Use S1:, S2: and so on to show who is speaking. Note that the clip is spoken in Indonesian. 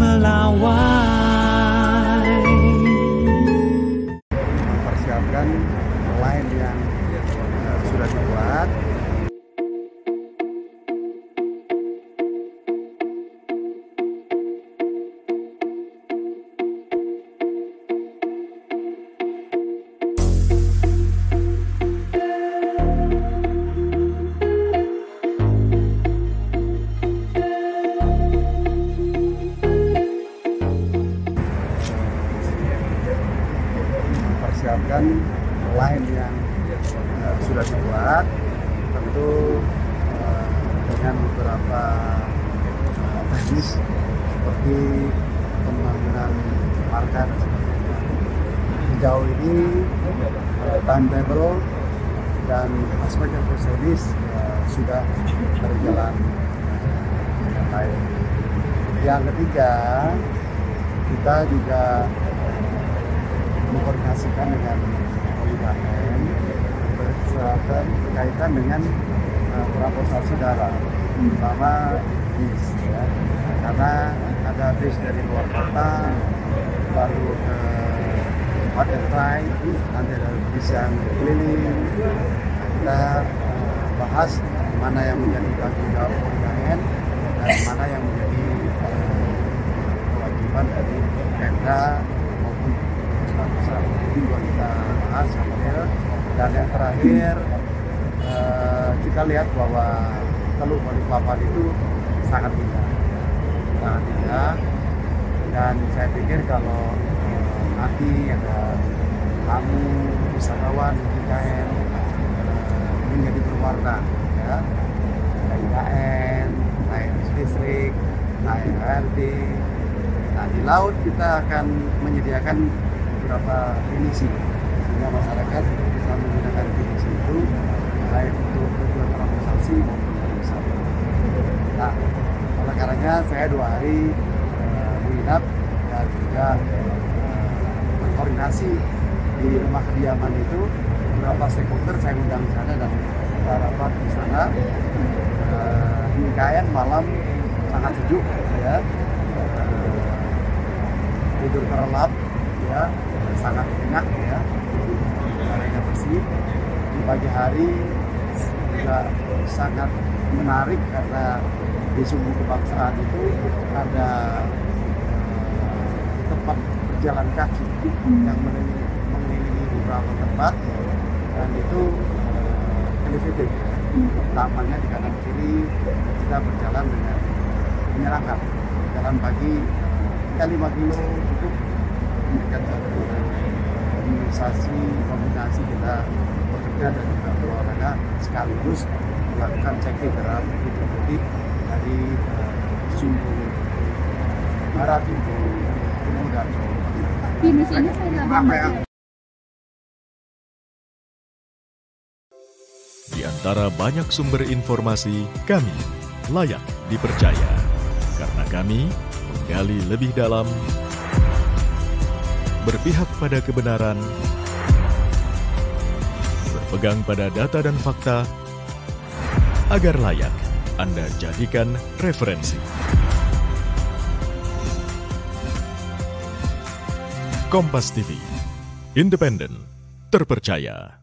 S1: melawai
S2: mempersiapkan line yang uh, sudah dibuat mempersiapkan line yang uh, sudah dibuat tentu uh, dengan beberapa uh, teknis seperti pembangunan marka dan sebagainya. Ini uh, timetable dan aspek teknis uh, sudah berjalan dengan baik. Yang ketiga, kita juga mengkoordinasikan dengan OIKM berkaitan berkaitan dengan uh, proposal saudara terutama bis ya. Karena ada bis dari luar kota baru ke tempat yang nanti ada bis yang keliling. Kita uh, bahas mana yang menjadi tanggung jawab OIKM dan mana yang menjadi uh, kewajiban dari Pemda maupun besar itu juga kita bahas sambil dan yang terakhir eh, kita lihat bahwa Teluk Balikpapan itu sangat indah. Sangat indah. Dan saya pikir kalau eh, nanti ada tamu wisatawan IKN eh, menjadi berwarna ya IKN, IKN listrik, IKRD Nah di laut kita akan menyediakan beberapa pinisi sehingga masyarakat bisa menggunakan pinisi itu baik untuk tujuan transportasi maupun pariwisata. Nah, oleh karenanya saya dua hari uh, menginap dan juga uh, berkoordinasi di rumah kediaman itu beberapa stakeholder saya undang di sana dan kita rapat di sana. Uh, di IKN malam sangat sejuk ya. Tidur terlelap ya. Sangat enak ya. Udaranya bersih. Di pagi hari juga sangat menarik karena di sumbu kebangsaan itu ada eh, tempat berjalan kaki yang mengelilingi beberapa tempat. Dan itu eh, elevated. Tamannya di kanan kiri. Kita berjalan dengan menyenangkan. Jalan pagi ya 5 kilo cukup memberikan satu imunisasi kombinasi kita bekerja dan juga berolahraga sekaligus melakukan checking terhadap titik-titik dari uh, sumbu barat itu timur dan
S3: Pinus ini saya
S2: Apa ya?
S4: Di antara banyak sumber informasi, kami layak dipercaya. Karena kami menggali lebih dalam, berpihak pada kebenaran, berpegang pada data dan fakta, agar layak Anda jadikan referensi. Kompas TV, independen, terpercaya.